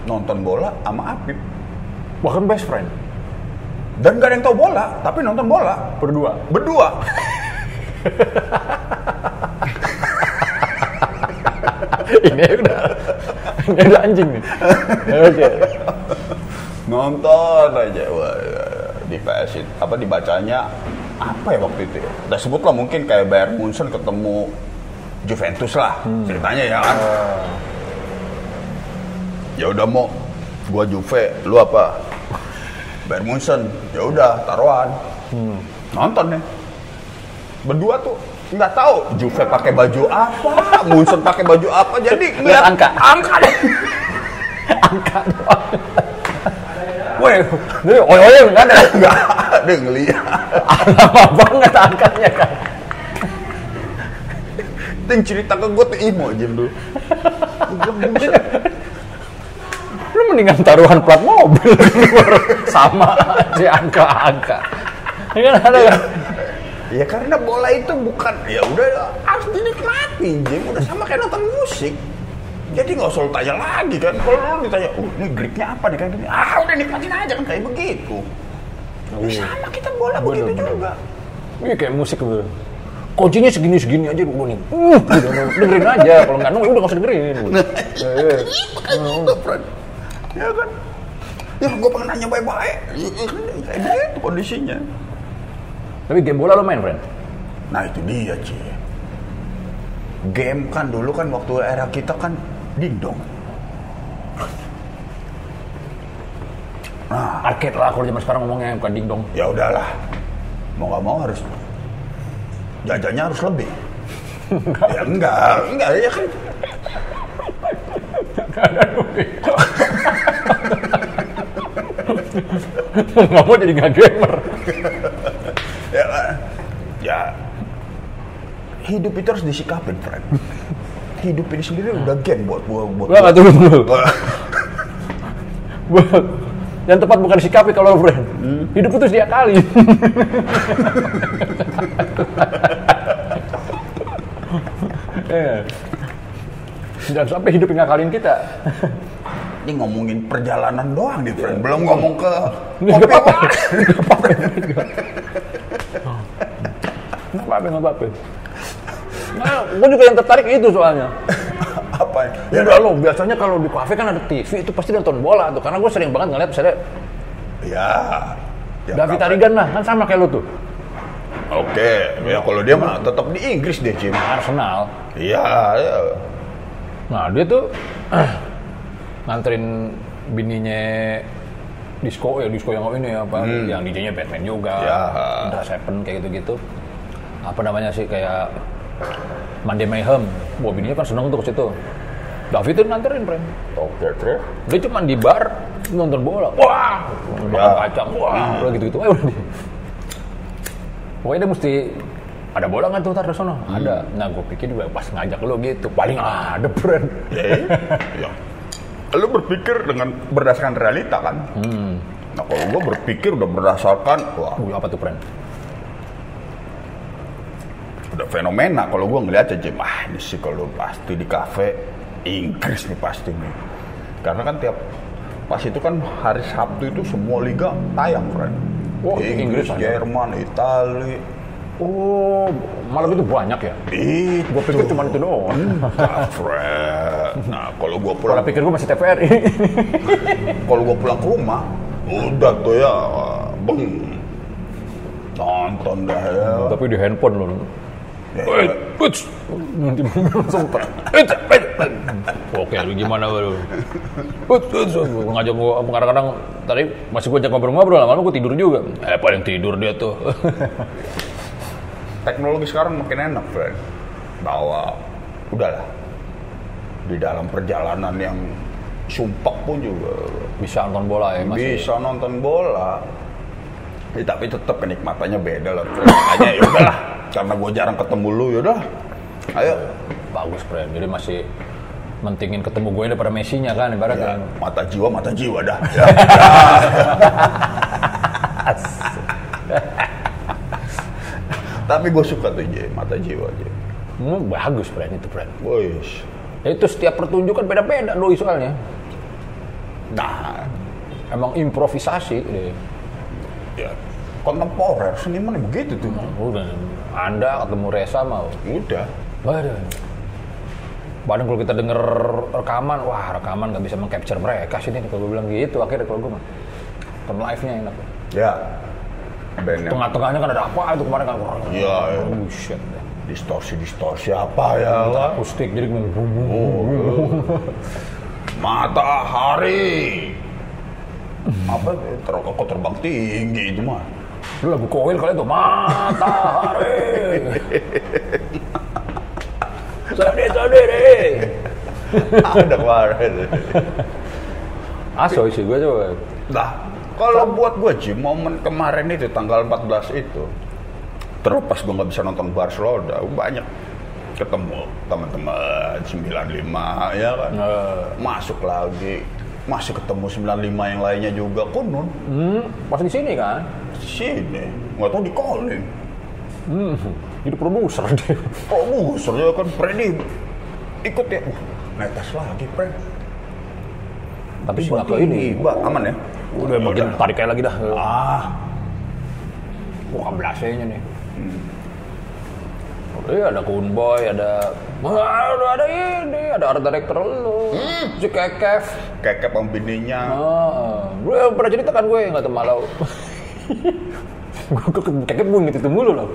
nonton bola sama Apip Bahkan best friend. dan gak ada yang tahu bola, tapi nonton bola Berdua. berdua. ini udah udah anjing nih. Oke. nonton aja Wah, di PS itu, apa dibacanya apa ya waktu itu ya? Udah sebut lah mungkin kayak Bayern Munchen ketemu Juventus lah ceritanya ya kan. Ya udah mau gua Juve, lu apa? Bayern Munchen. Ya udah taruhan. Nonton nih. Berdua tuh nggak tahu Juve pakai baju apa, Munchen pakai baju apa. Jadi ngeliat angka. angka deh. Angka doang. Weh, ini oi oi nggak ada. Nggak ada ngeliat. Lama banget angkanya kan. Ting cerita ke gue tuh imo aja dulu. Lu mendingan taruhan plat mobil sama aja angka-angka. Ini kan ada kan? Ya karena bola itu bukan ya udah harus dinikmati, Jim. Udah sama kayak nonton musik. Jadi nggak usah tanya lagi kan. Kalau lu ditanya, oh ini gripnya apa nih gini. Ah udah nikmatin aja kan kayak begitu. Ya, sama kita bola begitu bener. juga. Iya kayak musik gitu. Kuncinya segini-segini aja dulu nih. Uh, udah, dengerin aja. Kalau nggak nunggu udah nggak usah dengerin. Ya, ya. Friend. Ya kan. Ya gue pengen nanya baik-baik. Ya, ya, Kayak begitu kondisinya. Tapi game bola lo main, friend? Nah itu dia Ci. Game kan dulu kan waktu era kita kan Dingdong. Arcade lah kalau zaman sekarang ngomongnya bukan dingdong. Ya udahlah. Mau nggak mau harus jajannya harus lebih. ya enggak, enggak ya kan. Nggak mau jadi nggak gamer. Ya, kan? ya hidup itu harus disikapin, friend. Hidup ini sendiri udah game buat buat buat. Gua tunggu dulu. buat- yang tepat bukan sikapi kalau friend. Hidup itu setiap kali. Eh. Jangan sampai hidup yang ngakalin kita. Ini ngomongin perjalanan doang nih, friend. Belum ngomong ke Ini nggak apa-apa. Nggak apa-apa. Nggak apa-apa. Nah, gue juga yang tertarik itu soalnya. apa ya? Ya udah lo, biasanya kalau di kafe kan ada TV, itu pasti nonton bola tuh. Karena gue sering banget ngeliat misalnya Ya. ya David apa- Arigan lah, kan sama kayak lo tuh. Oke, ya kalau dia mah tetap di Inggris deh, Jim. Arsenal. Iya, ya. Nah dia tuh nganterin bininya disco ya disco yang ini apa yang DJ-nya Batman juga, Ya. Seven kayak gitu-gitu. Apa namanya sih kayak Monday Mayhem. Wah bininya kan seneng tuh ke situ. David tuh nganterin, friend. Oke, terus. Dia cuma di bar nonton bola. Wah, makan Ya. kacang. Wah, udah gitu-gitu. Eh, udah dia. Pokoknya dia mesti ada bola nggak tuh tar sono? Ada. Nah, gue pikir juga pas ngajak lo gitu. Paling ada brand. Ya, ya. Lu berpikir dengan berdasarkan realita kan? Nah, kalau gua berpikir udah berdasarkan, wah, Wih, apa tuh brand? Udah fenomena. Kalau gua ngeliat aja, Jim, ah ini sih kalau pasti di kafe Inggris nih pasti nih. Karena kan tiap pas itu kan hari Sabtu itu semua liga tayang, friend. Oh, Inggris. Jerman, Itali. Oh, malam itu banyak ya? Itu. Gue pikir cuma itu doang. Friend. Nah, kalau gua pulang Kalau pikir gue masih TVRI. kalau gua pulang ke rumah udah tuh ya beng nonton dah ya Tapi di handphone loh. Eh, langsung. Eh, eh. Oke, lu gimana. Gua ngajak gua kadang-kadang tadi masih gua ajak ngobrol-ngobrol, lama-lama gua tidur juga. Eh, paling tidur dia tuh. teknologi sekarang makin enak friend bahwa udahlah di dalam perjalanan yang sumpah pun juga Bisa nonton bola ya, masih. bisa nonton bola Ya, tapi tetap kenikmatannya beda lah friend. makanya ya udahlah karena gue jarang ketemu lu ya udah ayo Bagus, friend. Jadi masih mentingin ketemu gue daripada Messi-nya kan ya, ibaratnya. mata jiwa mata jiwa dah ya, tapi gue suka tuh J, mata jiwa J. Hmm, bagus, friend itu, friend. Wih, Ya, itu setiap pertunjukan beda-beda doi soalnya. nah Emang improvisasi deh. Ya kontemporer seniman ya begitu tuh Udah, Anda ketemu Reza mau. udah Waduh. Padahal kalau kita denger rekaman, wah rekaman nggak bisa mengcapture mereka sih ini kalau gue bilang gitu akhirnya kalau gue mah. Nonton live-nya enak. ya band yang Tengah-tengahnya kan ada apa itu kemarin kan. Iya, iya. Oh shit. distorsi distorsi apa ya lah Akustik jadi bum, bum, bum. oh, matahari apa ter kok terbang tinggi itu mah Lu lagu koil kali itu matahari. Sadar deh. ada kemarin Aso sih gue coba. nah kalau buat gue Ji momen kemarin itu tanggal 14 itu terlepas gue nggak bisa nonton Barcelona banyak ketemu teman-teman 95 ya kan Nah, masuk lagi masih ketemu 95 yang lainnya juga. Kunun hmm, pas di sini kan. sini? Nggak tahu di calling. Hmm, jadi produser dia. musuh ya kan? Freddy ikut ya. Wah, netes lagi Fred. Tapi sih ke ini. Mbak, aman ya? Udah makin tarik kayak lagi dah. ah. Wah, belasenya nih. Iya, ada Kunboy, ada Wah, udah ada ini, ada art director lu. Si Kekev. kekep sama bininya Ah, gue pernah cerita kan gue nggak tahu malau. gue ke Kekev gue gitu mulu loh.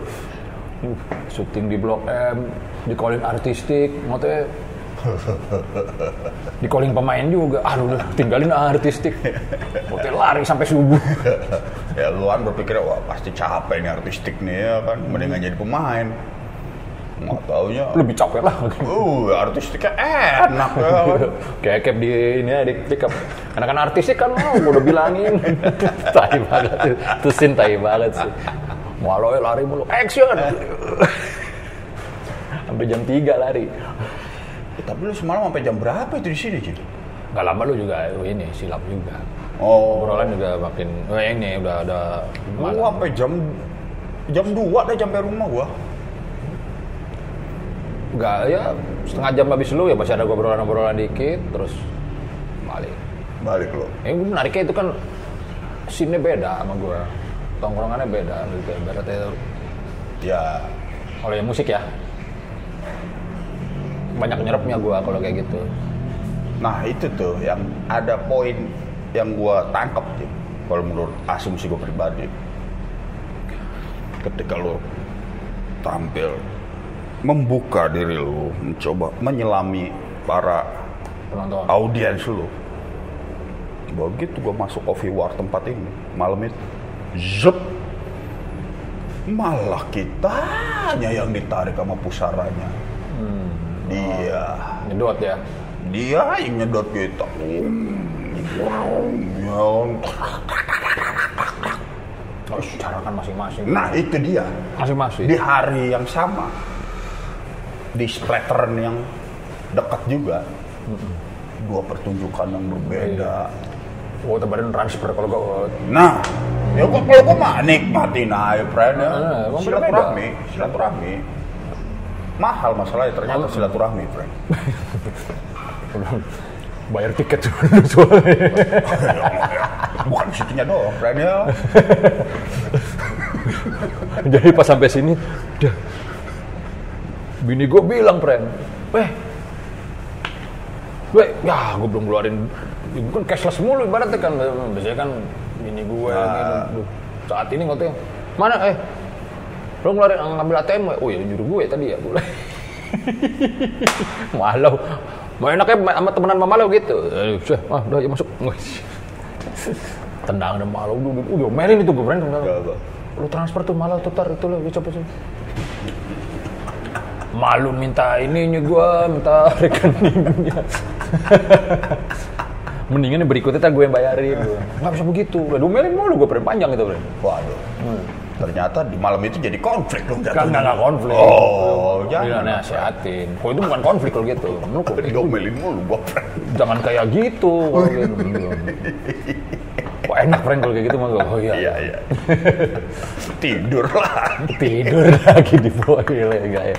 Syuting di Blok M, di calling artistik, maksudnya Di calling pemain juga. Aduh, udah tinggalin artistik. Hotel lari sampai subuh. ya lu kan berpikir wah pasti capek nih artistik nih ya kan mendingan jadi pemain nggak taunya Lebih capek lah. uh artistiknya enak ya kan Kayak cap di ini ya, di pick up. Karena kan artistik kan mau gua udah bilangin. tai banget tuh. Tuh sin tai banget sih. Walau lari mulu. Action. Sampai jam 3 lari. Eh, tapi lu semalam sampai jam berapa itu di sini Cid? Gak lama lu juga ini silap juga. oh Obrolan juga makin oh ini udah ada gua malam. sampai jam jam 2 deh sampai rumah gua Enggak ya setengah jam habis lu ya masih ada obrolan-obrolan dikit terus balik. balik lo Yang menariknya itu kan scene beda sama gua. Tongkrongannya beda gitu. Ibaratnya ya kalau yang musik ya. Banyak nyerapnya gua kalau kayak gitu. nah itu tuh yang ada poin yang gua tangkap Cid. kalau menurut asumsi gua pribadi ketika lo tampil membuka diri lu mencoba menyelami para Penonton. audiens lu begitu gue masuk coffee war tempat ini malam itu zep malah kitanya yang ditarik sama pusaranya dia Nyedot ya. dia yang nyedot kita cara kan masing-masing. nah itu dia Masing-masing. di hari yang sama di splattern yang dekat juga. Dua pertunjukan yang berbeda. Oh, tebarin transfer kalau gua nah ya gua kalau gua mah nikmatin aja friend ya. Ah, silaturahmi silaturahmi. Mahal masalahnya ternyata silaturahmi friend. Bayar tiket dulu soalnya. bukan situnya doang friend ya. Jadi pas sampai sini, udah. Bini gue bilang, Pren, weh, weh, ya gue belum keluarin, gue kan cashless mulu ibaratnya kan, biasanya kan bini gue, gitu. Duh, saat ini ngotong, mana eh, lo ngeluarin ngambil ATM, oh ya nyuruh gue tadi ya, gue. Malau, mau enaknya sama temenan mama lo gitu, eh, ah, udah ya masuk, tendang dan malu, udah, udah, melin itu gue gak. lu transfer tuh malah tuh tar itu lo coba coba malu minta ininya gua minta rekeningnya. Mendingan yang berikutnya tak gue yang bayarin. Gua. nggak bisa begitu. Udah domelin mulu gue panjang itu bro waduh. Ternyata di malam itu jadi konflik dong kan jatuhnya. nggak nggak konflik. Oh jangan jangan. nasihatin. Kok itu bukan konflik kalau gitu? Lu kok diomelin mulu friend jangan kayak gitu Kok enak friend kalau kayak gitu mah gua. oh iya, iya iya tidur lah tidur lagi di bawah gila ya